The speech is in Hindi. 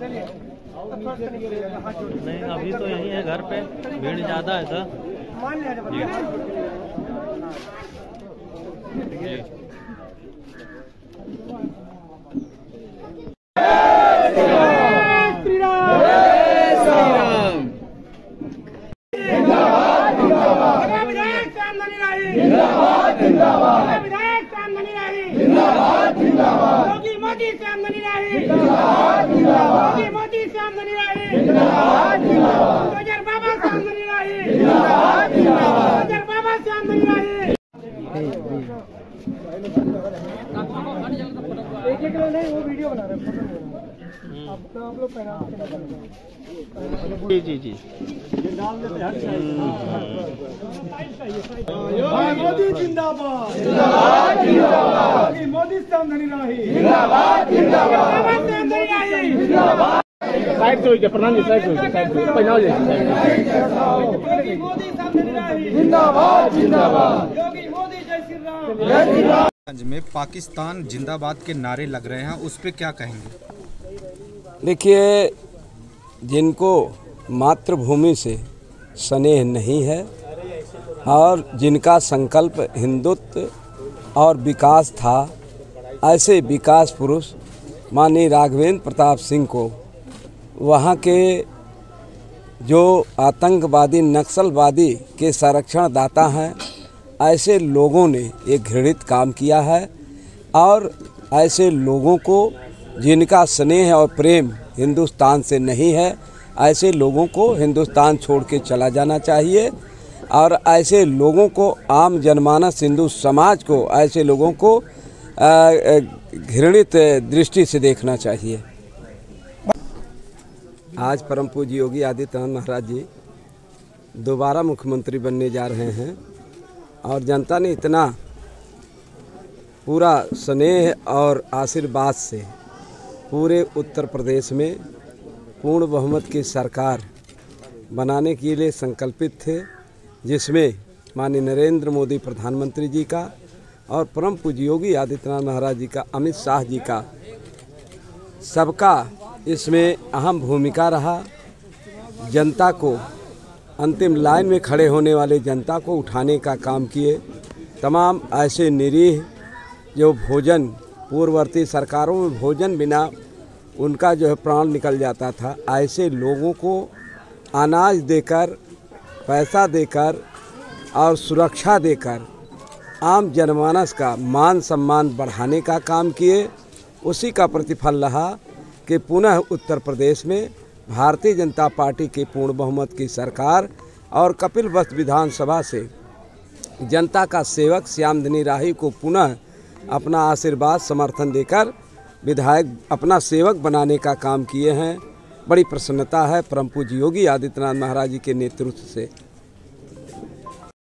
नहीं अभी तो यही है घर पे। भीड़ ज़्यादा है सर जी विधायक सामने नहीं जिंदाबाद विधायक सामने नहीं जिंदाबाद योगी मोदी सामने नहीं योगी मोदी सामने नहीं गुजर बाबा सामने नहीं गुजर बाबा सामने नहीं एक एक नहीं वो वीडियो बना रहे। फ़ोटो रहे हैं आप तो आप लोग पहना जी जी। जी मोदी जिंदाबाद। जिंदाबाद जिंदाबाद मोदी सामने नहीं जिंदाबाद जिंदाबाद साइड प्रणाम जी साइड से होइए साइड पहनाओ जी। मोदी जिंदाबाद जिंदाबाद योगी मोदी जय श्री राम। में पाकिस्तान जिंदाबाद के नारे लग रहे हैं उस पर क्या कहेंगे? देखिए जिनको मातृभूमि से स्नेह नहीं है और जिनका संकल्प हिंदुत्व और विकास था, ऐसे विकास पुरुष माननीय राघवेंद्र प्रताप सिंह को वहाँ के जो आतंकवादी, नक्सलवादी के संरक्षण दाता हैं, ऐसे लोगों ने एक घृणित काम किया है और ऐसे लोगों को जिनका स्नेह और प्रेम हिंदुस्तान से नहीं है, ऐसे लोगों को हिंदुस्तान छोड़ के चला जाना चाहिए। और ऐसे लोगों को, आम जनमानस हिंदू समाज को, ऐसे लोगों को घृणित दृष्टि से देखना चाहिए। आज परम पूज्य योगी आदित्यनाथ महाराज जी दोबारा मुख्यमंत्री बनने जा रहे हैं और जनता ने इतना पूरा स्नेह और आशीर्वाद से पूरे उत्तर प्रदेश में पूर्ण बहुमत की सरकार बनाने के लिए संकल्पित थे। जिसमें माननीय नरेंद्र मोदी प्रधानमंत्री जी का और परम पूज्य योगी आदित्यनाथ महाराज जी का, अमित शाह जी का सबका इसमें अहम भूमिका रहा। जनता को अंतिम लाइन में खड़े होने वाले जनता को उठाने का काम किए। तमाम ऐसे निरीह जो भोजन, पूर्ववर्ती सरकारों में भोजन बिना उनका जो है प्राण निकल जाता था, ऐसे लोगों को अनाज देकर पैसा देकर और सुरक्षा देकर आम जनमानस का मान सम्मान बढ़ाने का काम किए। उसी का प्रतिफल रहा कि पुनः उत्तर प्रदेश में भारतीय जनता पार्टी की पूर्ण बहुमत की सरकार और कपिल वस्त विधानसभा से जनता का सेवक श्यामधनी राही को पुनः अपना आशीर्वाद समर्थन देकर विधायक अपना सेवक बनाने का काम किए हैं। बड़ी प्रसन्नता है परम पूज्य योगी आदित्यनाथ महाराज जी के नेतृत्व से।